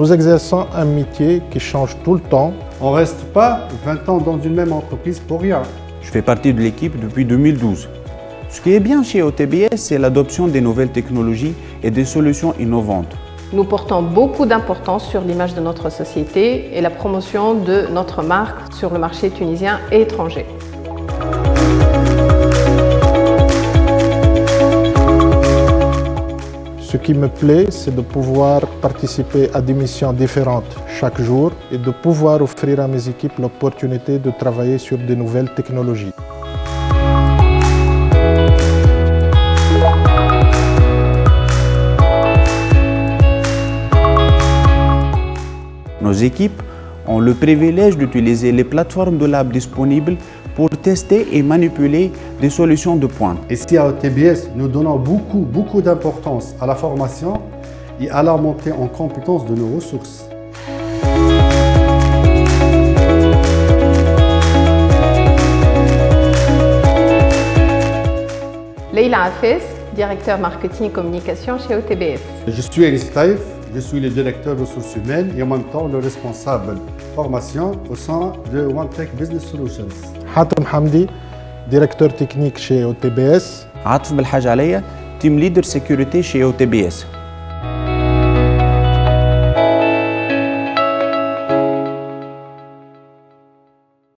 Nous exerçons un métier qui change tout le temps. On ne reste pas 20 ans dans une même entreprise pour rien. Je fais partie de l'équipe depuis 2012. Ce qui est bien chez OTBS, c'est l'adoption des nouvelles technologies et des solutions innovantes. Nous portons beaucoup d'importance sur l'image de notre société et la promotion de notre marque sur le marché tunisien et étranger. Ce qui me plaît, c'est de pouvoir participer à des missions différentes chaque jour et de pouvoir offrir à mes équipes l'opportunité de travailler sur de nouvelles technologies. Nos équipes ont le privilège d'utiliser les plateformes de lab disponibles pour tester et manipuler des solutions de pointe. Ici à OTBS, nous donnons beaucoup, beaucoup d'importance à la formation et à la montée en compétence de nos ressources. Leila Hafez, directeur marketing et communication chez OTBS. Je suis Elis Taïf, je suis le directeur ressources humaines et en même temps le responsable formation au sein de OneTech Business Solutions. حاتم حمدي ديريكتور تكنيك شي أو تي بي اس. عاطف بالحاج عليا تيم ليدر سيكوريتي شي أو تي بي اس.